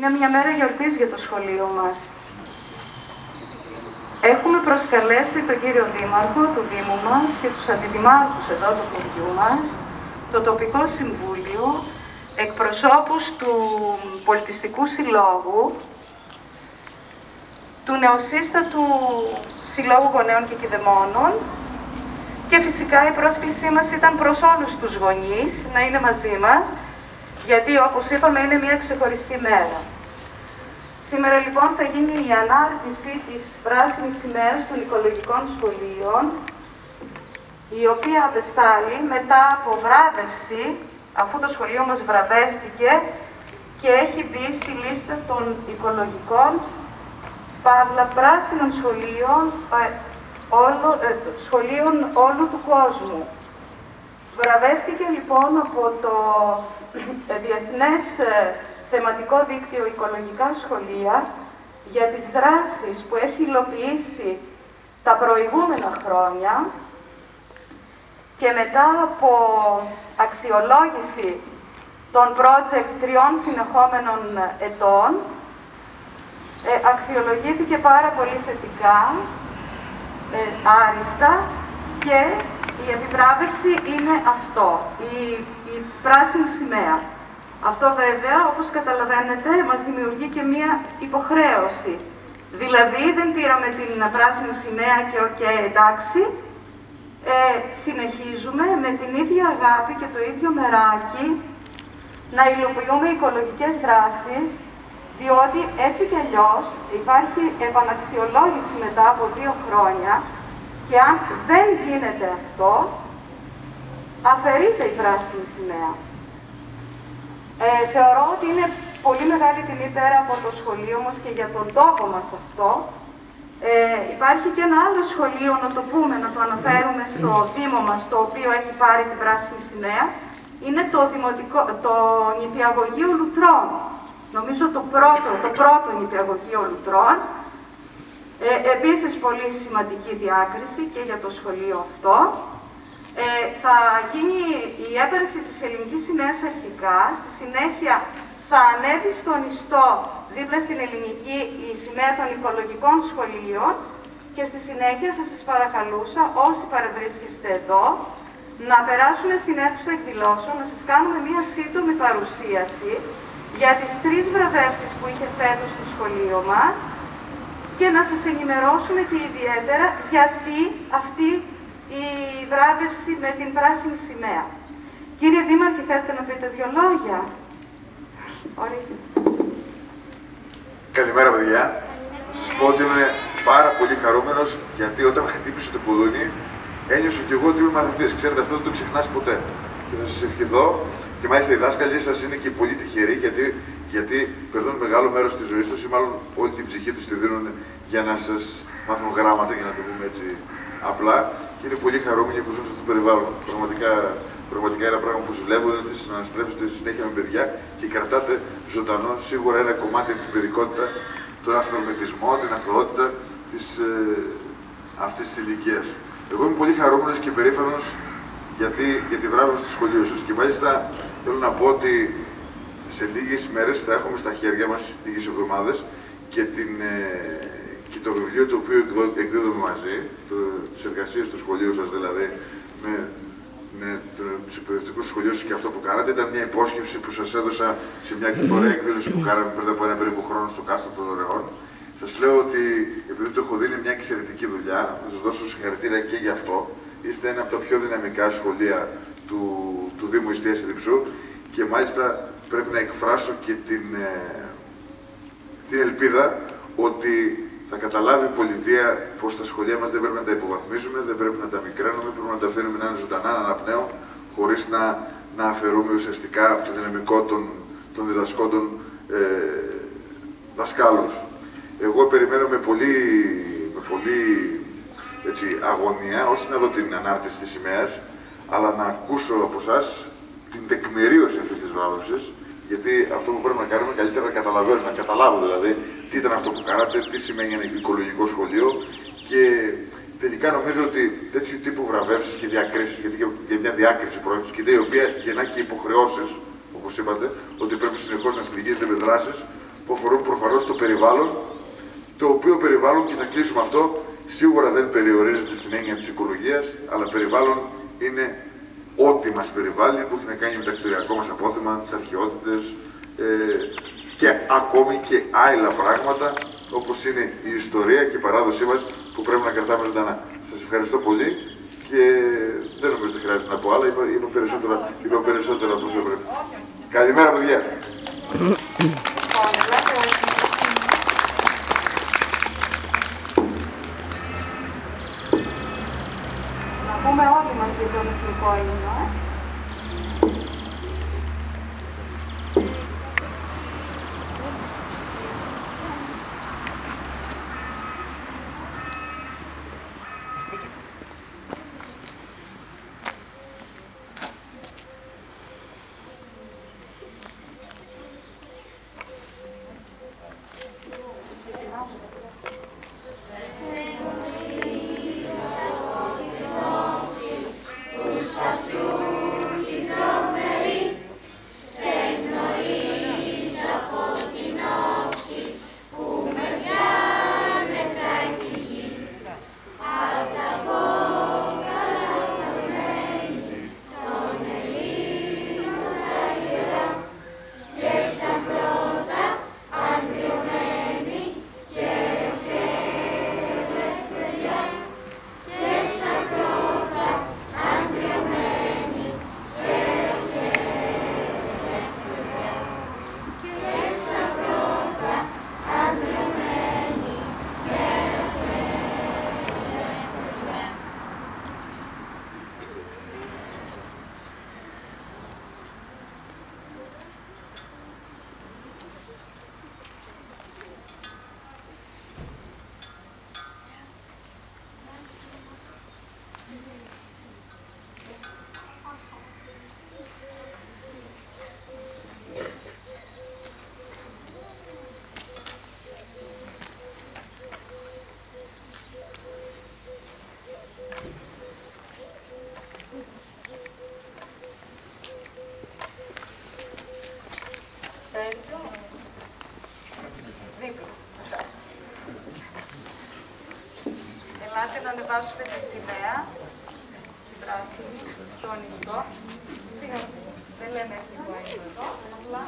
Είναι μια μέρα γιορτής για το σχολείο μας. Έχουμε προσκαλέσει τον κύριο Δήμαρχο του Δήμου μας και τους αντιδημάρχους εδώ του χωριού μας, το τοπικό συμβούλιο, εκπροσώπους του Πολιτιστικού Συλλόγου, του νεοσύστατου Συλλόγου Γονέων και Κηδεμόνων και φυσικά η πρόσκλησή μας ήταν προς όλους τους γονείς να είναι μαζί μας, γιατί όπως είπαμε είναι μια ξεχωριστή μέρα. Σήμερα λοιπόν θα γίνει η ανάρτηση της πράσινης σημαίας των οικολογικών σχολείων, η οποία απεστάλλει μετά από βράβευση, αφού το σχολείο μας βραβεύτηκε και έχει μπει στη λίστα των οικολογικών παύλα πράσινων σχολείων, όλο, ε, σχολείων όλου του κόσμου. Βραβεύτηκε λοιπόν από το ε, Διεθνές ε, Θεματικό Δίκτυο Οικολογικά Σχολεία για τις δράσεις που έχει υλοποιήσει τα προηγούμενα χρόνια και μετά από αξιολόγηση των project τριών συνεχόμενων ετών, ε, αξιολογήθηκε πάρα πολύ θετικά, ε, άριστα και η επιβράβευση είναι αυτό, η, η πράσινη σημαία. Αυτό βέβαια, όπως καταλαβαίνετε, μας δημιουργεί και μία υποχρέωση. Δηλαδή, δεν πήραμε την πράσινη σημαία και οκ, εντάξει, ε, συνεχίζουμε με την ίδια αγάπη και το ίδιο μεράκι να υλοποιούμε οικολογικές δράσεις διότι έτσι κι αλλιώς υπάρχει επαναξιολόγηση μετά από δύο χρόνια και αν δεν γίνεται αυτό, αφαιρείται η πράσινη σημαία. Ε, θεωρώ ότι είναι πολύ μεγάλη τιμή πέρα από το σχολείο μας και για τον τόπο μας αυτό. Ε, υπάρχει και ένα άλλο σχολείο, να το πούμε, να το αναφέρουμε στο Δήμο μας, το οποίο έχει πάρει την πράσινη σημαία. Είναι το, δημοτικό, το νηπιαγωγείο Λουτρών, Νομίζω το πρώτο, το πρώτο νηπιαγωγείο λουτρών. Ε, επίσης πολύ σημαντική διάκριση και για το σχολείο αυτό. Ε, θα γίνει η έπαιρεση της ελληνικής σημαίας αρχικά, στη συνέχεια θα ανέβει στον ιστό δίπλα στην ελληνική η σημαία των οικολογικών σχολείων. Και στη συνέχεια θα σας παρακαλούσα όσοι παραβρίσκεστε εδώ να περάσουμε στην αίθουσα εκδηλώσεων, να σας κάνουμε μία σύντομη παρουσίαση για τις τρεις βραβεύσεις που είχε φέτος στο σχολείο μας και να σας ενημερώσουμε και ιδιαίτερα γιατί αυτή η βράβευση με την πράσινη σημαία. Κύριε Δήμαρχε, θέλετε να πείτε δύο λόγια; Ορίστε. Καλημέρα, παιδιά. Να σας πω ότι είμαι πάρα πολύ χαρούμενος γιατί όταν χτύπησε το κουδούνι ένιωσα και εγώ ότι είμαι μαθητής. Ξέρετε, αυτό δεν το ξεχνάς ποτέ. Και θα σας ευχηθώ και μάλιστα οι δάσκαλοι σας είναι και πολύ τυχεροί γιατί, γιατί περνούν μεγάλο μέρος της ζωής τους ή μάλλον όλη την ψυχή τους τη δίνουν για να σας μάθουν γράμματα, για να το πούμε έτσι απλά. Και είναι πολύ χαρούμενοι που ζουν σε αυτό το περιβάλλον. Πραγματικά, πραγματικά ένα πράγμα που βλέπουν ότι συναναστρέφεστε συνέχεια με παιδιά και κρατάτε ζωντανό σίγουρα ένα κομμάτι από την παιδικότητα, τον αυθορμητισμό, την αθωότητα της ε, αυτής της ηλικίας. Εγώ είμαι πολύ χαρούμενος και περήφανος γιατί, για τη βράβευση του σχολείου σας. Και μάλιστα θέλω να πω ότι σε λίγες μέρες θα έχουμε στα χέρια μας, λίγες εβδομάδες, και, την, ε, και το βιβλίο το οποίο εκδίδουμε μαζί, τις εργασίες του σχολείου σας δηλαδή, με, με τους εκπαιδευτικούς σχολείου και αυτό που κάνατε. Ήταν μια υπόσχεση που σας έδωσα σε μια ωραία εκδήλωση που κάναμε πριν από ένα περίπου χρόνο στο Κάστρο των Δωρεών. Σας λέω ότι επειδή το έχω δει είναι μια εξαιρετική δουλειά, θα σας δώσω συγχαρητήρια και γι' αυτό είστε ένα από τα πιο δυναμικά σχολεία του, του Δήμου Ιστίας Διψού και μάλιστα πρέπει να εκφράσω και την, ε, την ελπίδα ότι θα καταλάβει η πολιτεία πως τα σχολεία μας δεν πρέπει να τα υποβαθμίζουμε, δεν πρέπει να τα μικραίνουμε, πρέπει να τα αφήνουμε να είναι ζωντανά, να αναπνέουν, χωρίς να, να αφαιρούμε ουσιαστικά από το δυναμικό των, των διδασκόντων ε, δασκάλους. Εγώ περιμένω με πολύ, με πολύ έτσι, αγωνία, όχι να δω την ανάρτηση της σημαίας, αλλά να ακούσω από εσάς την τεκμηρίωση αυτής της βράβευσης, γιατί αυτό που πρέπει να κάνουμε καλύτερα να καταλαβαίνω, να καταλάβω δηλαδή τι ήταν αυτό που κάνατε, τι σημαίνει ένα οικολογικό σχολείο και τελικά νομίζω ότι τέτοιου τύπου βραβεύσεις και διακρίσεις, γιατί για μια διάκριση πρόκειται και η οποία γεννά και υποχρεώσεις, όπως είπατε, ότι πρέπει συνεχώς να συνεχίζετε με δράσεις που αφορούν προφανώς το περιβάλλον, το οποίο περιβάλλον, και θα κλείσουμε αυτό, σίγουρα δεν περιορίζεται στην έννοια της οικολογίας, αλλά περιβάλλον είναι ό,τι μας περιβάλλει, που έχει να κάνει με το εκτοριακό μας απόθεμα, τις αρχαιότητες ε, και ακόμη και άλλα πράγματα, όπως είναι η ιστορία και η παράδοσή μας, που πρέπει να κρατάμε ζωντανά. Σας ευχαριστώ πολύ και δεν νομίζω ότι χρειάζεται να πω άλλα, είπα, είπα περισσότερα, είπα περισσότερα από όσο έπρεπε. Καλημέρα, παιδιά. Να πούμε όλοι μαζί τον εθνικό ύμνο, ε. και να ανεβάσουμε τη σημαία, την πράσινη, τον ιστό. Σιγά σιγά. Δεν λέμε τι εδώ, απλά